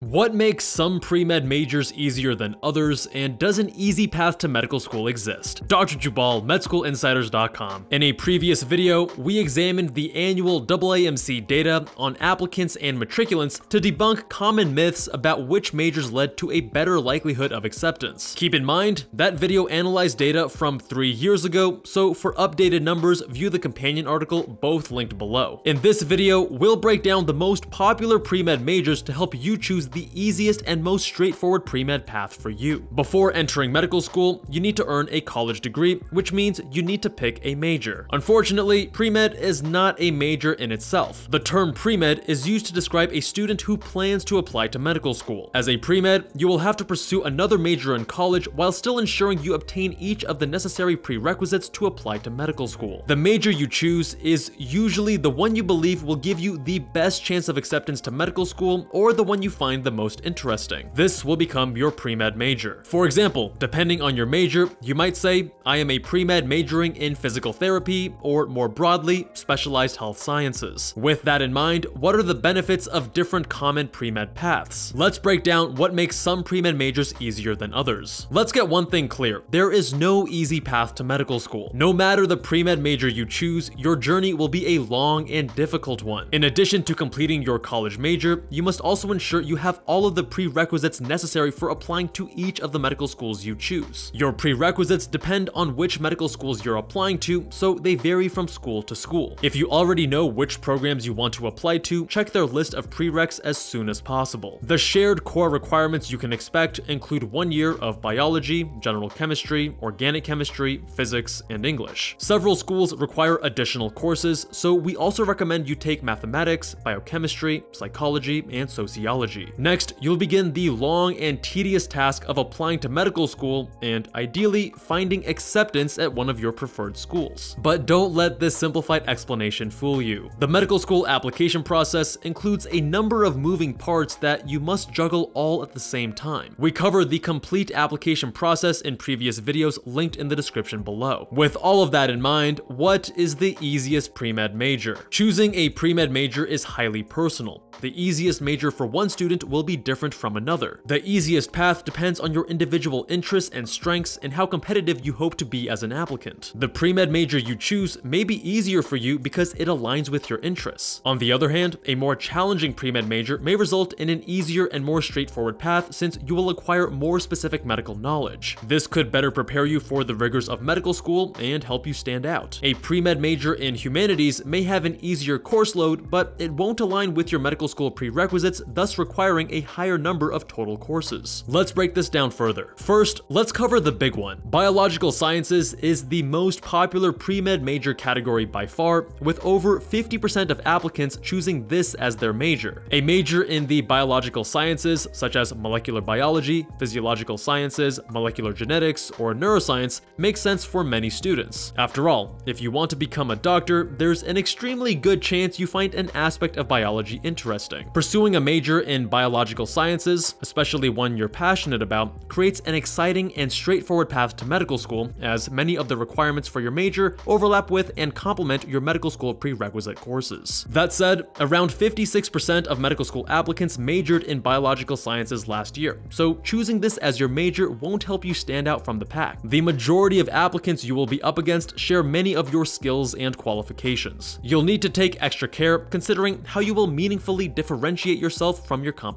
What makes some pre-med majors easier than others, and does an easy path to medical school exist? Dr. Jubbal, MedSchoolInsiders.com. In a previous video, we examined the annual AAMC data on applicants and matriculants to debunk common myths about which majors led to a better likelihood of acceptance. Keep in mind, that video analyzed data from three years ago, so for updated numbers, view the companion article, both linked below. In this video, we'll break down the most popular pre-med majors to help you choose the easiest and most straightforward pre-med path for you. Before entering medical school, you need to earn a college degree, which means you need to pick a major. Unfortunately, pre-med is not a major in itself. The term pre-med is used to describe a student who plans to apply to medical school. As a pre-med, you will have to pursue another major in college while still ensuring you obtain each of the necessary prerequisites to apply to medical school. The major you choose is usually the one you believe will give you the best chance of acceptance to medical school or the one you find find the most interesting. This will become your pre-med major. For example, depending on your major, you might say, I am a pre-med majoring in physical therapy, or more broadly, specialized health sciences. With that in mind, what are the benefits of different common pre-med paths? Let's break down what makes some pre-med majors easier than others. Let's get one thing clear, there is no easy path to medical school. No matter the pre-med major you choose, your journey will be a long and difficult one. In addition to completing your college major, you must also ensure you have have all of the prerequisites necessary for applying to each of the medical schools you choose. Your prerequisites depend on which medical schools you're applying to, so they vary from school to school. If you already know which programs you want to apply to, check their list of prereqs as soon as possible. The shared core requirements you can expect include one year of biology, general chemistry, organic chemistry, physics, and English. Several schools require additional courses, so we also recommend you take mathematics, biochemistry, psychology, and sociology. Next, you'll begin the long and tedious task of applying to medical school and ideally finding acceptance at one of your preferred schools. But don't let this simplified explanation fool you. The medical school application process includes a number of moving parts that you must juggle all at the same time. We cover the complete application process in previous videos linked in the description below. With all of that in mind, what is the easiest pre-med major? Choosing a pre-med major is highly personal. The easiest major for one student will be different from another. The easiest path depends on your individual interests and strengths and how competitive you hope to be as an applicant. The pre-med major you choose may be easier for you because it aligns with your interests. On the other hand, a more challenging pre-med major may result in an easier and more straightforward path since you will acquire more specific medical knowledge. This could better prepare you for the rigors of medical school and help you stand out. A pre-med major in humanities may have an easier course load, but it won't align with your medical school prerequisites, thus requiring a higher number of total courses. Let's break this down further. First, let's cover the big one. Biological sciences is the most popular pre-med major category by far, with over 50% of applicants choosing this as their major. A major in the biological sciences, such as molecular biology, physiological sciences, molecular genetics, or neuroscience, makes sense for many students. After all, if you want to become a doctor, there's an extremely good chance you find an aspect of biology interesting. Pursuing a major in biological sciences, especially one you're passionate about, creates an exciting and straightforward path to medical school, as many of the requirements for your major overlap with and complement your medical school prerequisite courses. That said, around 56% of medical school applicants majored in biological sciences last year, so choosing this as your major won't help you stand out from the pack. The majority of applicants you will be up against share many of your skills and qualifications. You'll need to take extra care considering how you will meaningfully differentiate yourself from your competition.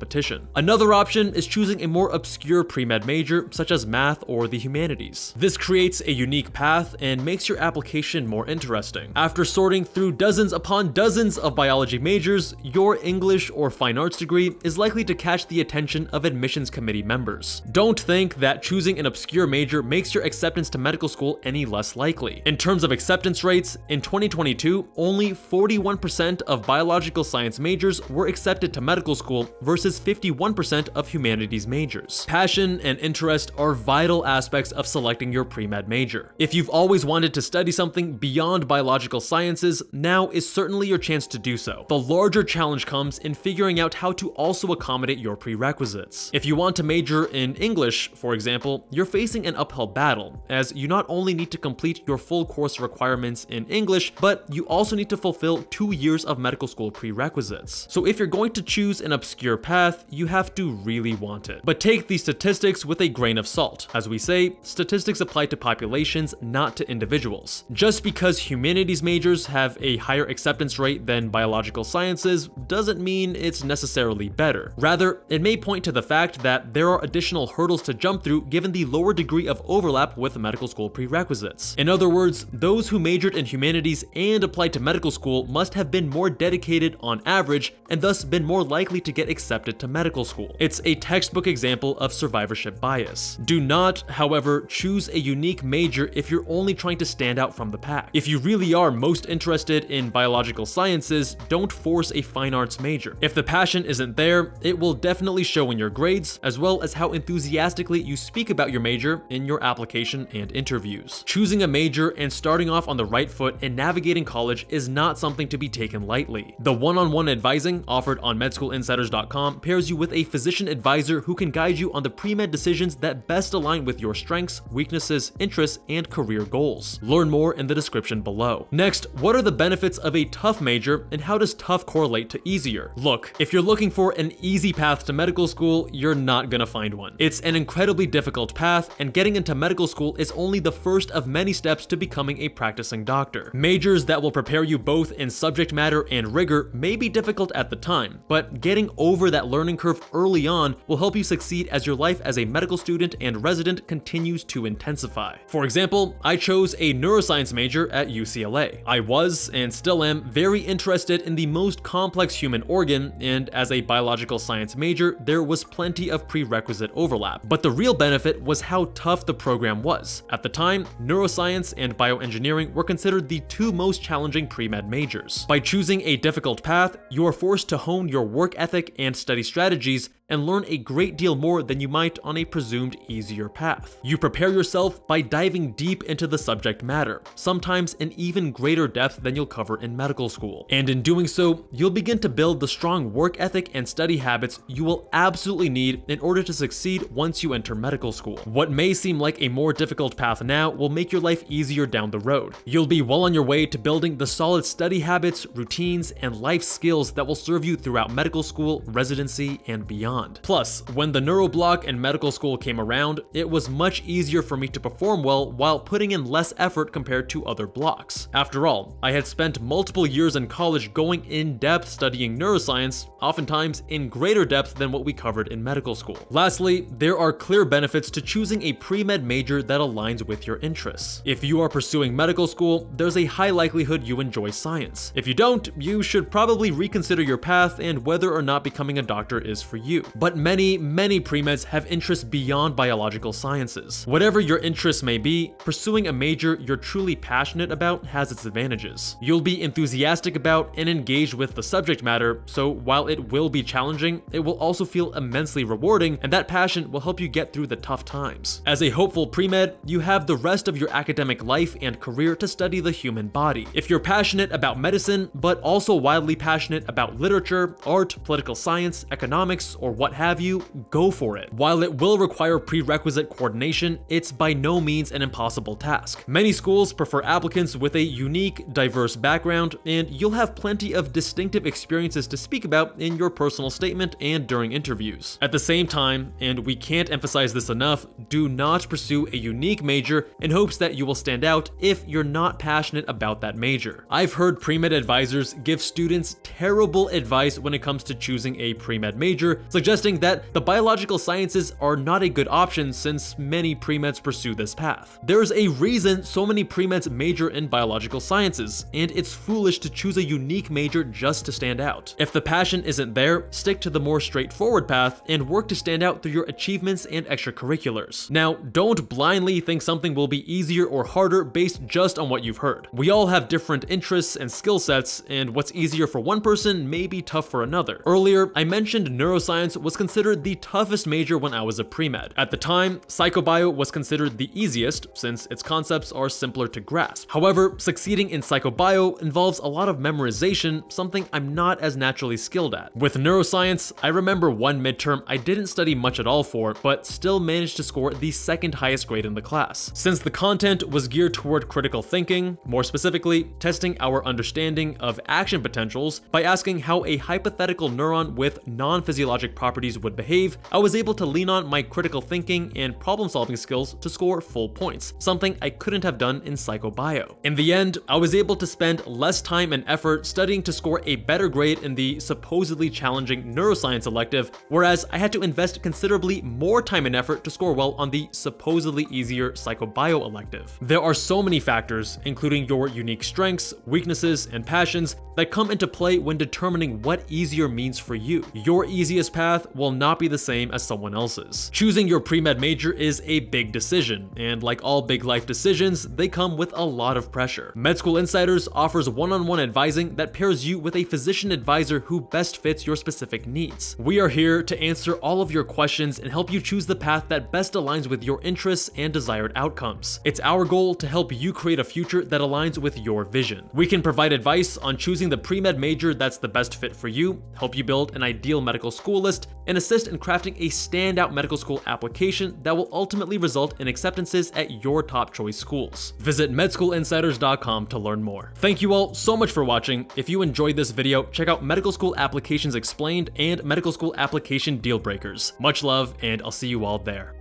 Another option is choosing a more obscure pre-med major, such as math or the humanities. This creates a unique path and makes your application more interesting. After sorting through dozens upon dozens of biology majors, your English or fine arts degree is likely to catch the attention of admissions committee members. Don't think that choosing an obscure major makes your acceptance to medical school any less likely. In terms of acceptance rates, in 2022, only 41% of biological science majors were accepted to medical school versus 51% of humanities majors. Passion and interest are vital aspects of selecting your pre-med major. If you've always wanted to study something beyond biological sciences, now is certainly your chance to do so. The larger challenge comes in figuring out how to also accommodate your prerequisites. If you want to major in English, for example, you're facing an uphill battle, as you not only need to complete your full course requirements in English, but you also need to fulfill two years of medical school prerequisites. So if you're going to choose an obscure path, you have to really want it. But take these statistics with a grain of salt. As we say, statistics apply to populations, not to individuals. Just because humanities majors have a higher acceptance rate than biological sciences doesn't mean it's necessarily better. Rather, it may point to the fact that there are additional hurdles to jump through given the lower degree of overlap with medical school prerequisites. In other words, those who majored in humanities and applied to medical school must have been more dedicated on average and thus been more likely to get accepted to medical school. It's a textbook example of survivorship bias. Do not, however, choose a unique major if you're only trying to stand out from the pack. If you really are most interested in biological sciences, don't force a fine arts major. If the passion isn't there, it will definitely show in your grades, as well as how enthusiastically you speak about your major in your application and interviews. Choosing a major and starting off on the right foot and navigating college is not something to be taken lightly. The one-on-one -on -one advising offered on medschoolinsiders.com pairs you with a physician advisor who can guide you on the pre-med decisions that best align with your strengths, weaknesses, interests, and career goals. Learn more in the description below. Next, what are the benefits of a tough major and how does tough correlate to easier? Look, if you're looking for an easy path to medical school, you're not gonna find one. It's an incredibly difficult path, and getting into medical school is only the first of many steps to becoming a practicing doctor. Majors that will prepare you both in subject matter and rigor may be difficult at the time, but getting over that learning curve early on will help you succeed as your life as a medical student and resident continues to intensify. For example, I chose a neuroscience major at UCLA. I was, and still am, very interested in the most complex human organ, and as a biological science major, there was plenty of prerequisite overlap. But the real benefit was how tough the program was. At the time, neuroscience and bioengineering were considered the two most challenging pre-med majors. By choosing a difficult path, you are forced to hone your work ethic and study strategies and learn a great deal more than you might on a presumed easier path. You prepare yourself by diving deep into the subject matter, sometimes in even greater depth than you'll cover in medical school. And in doing so, you'll begin to build the strong work ethic and study habits you will absolutely need in order to succeed once you enter medical school. What may seem like a more difficult path now will make your life easier down the road. You'll be well on your way to building the solid study habits, routines, and life skills that will serve you throughout medical school, residency, and beyond beyond. Plus, when the neuroblock and medical school came around, it was much easier for me to perform well while putting in less effort compared to other blocks. After all, I had spent multiple years in college going in depth studying neuroscience, oftentimes in greater depth than what we covered in medical school. Lastly, there are clear benefits to choosing a pre-med major that aligns with your interests. If you are pursuing medical school, there's a high likelihood you enjoy science. If you don't, you should probably reconsider your path and whether or not becoming a doctor is for you. But many, many pre-meds have interests beyond biological sciences. Whatever your interests may be, pursuing a major you're truly passionate about has its advantages. You'll be enthusiastic about and engaged with the subject matter, so while it will be challenging, it will also feel immensely rewarding, and that passion will help you get through the tough times. As a hopeful pre-med, you have the rest of your academic life and career to study the human body. If you're passionate about medicine, but also wildly passionate about literature, art, political science, economics, or what have you, go for it. While it will require prerequisite coordination, it's by no means an impossible task. Many schools prefer applicants with a unique, diverse background, and you'll have plenty of distinctive experiences to speak about in your personal statement and during interviews. At the same time, and we can't emphasize this enough, do not pursue a unique major in hopes that you will stand out if you're not passionate about that major. I've heard pre-med advisors give students terrible advice when it comes to choosing a pre-med major, suggesting suggesting that the biological sciences are not a good option since many pre-meds pursue this path. There's a reason so many pre-meds major in biological sciences, and it's foolish to choose a unique major just to stand out. If the passion isn't there, stick to the more straightforward path and work to stand out through your achievements and extracurriculars. Now, don't blindly think something will be easier or harder based just on what you've heard. We all have different interests and skill sets, and what's easier for one person may be tough for another. Earlier, I mentioned neuroscience was considered the toughest major when I was a pre-med. At the time, psychobio was considered the easiest since its concepts are simpler to grasp. However, succeeding in psychobio involves a lot of memorization, something I'm not as naturally skilled at. With neuroscience, I remember one midterm I didn't study much at all for, but still managed to score the second highest grade in the class. Since the content was geared toward critical thinking, more specifically, testing our understanding of action potentials by asking how a hypothetical neuron with non-physiologic properties would behave, I was able to lean on my critical thinking and problem solving skills to score full points, something I couldn't have done in psychobio. In the end, I was able to spend less time and effort studying to score a better grade in the supposedly challenging neuroscience elective, whereas I had to invest considerably more time and effort to score well on the supposedly easier psychobio elective. There are so many factors, including your unique strengths, weaknesses, and passions, that come into play when determining what easier means for you. Your easiest path will not be the same as someone else's. Choosing your pre-med major is a big decision, and like all big life decisions, they come with a lot of pressure. Med School Insiders offers one-on-one -on -one advising that pairs you with a physician advisor who best fits your specific needs. We are here to answer all of your questions and help you choose the path that best aligns with your interests and desired outcomes. It's our goal to help you create a future that aligns with your vision. We can provide advice on choosing the pre-med major that's the best fit for you, help you build an ideal medical school list, and assist in crafting a standout medical school application that will ultimately result in acceptances at your top choice schools. Visit medschoolinsiders.com to learn more. Thank you all so much for watching. If you enjoyed this video, check out Medical School Applications Explained and Medical School Application Deal Breakers. Much love, and I'll see you all there.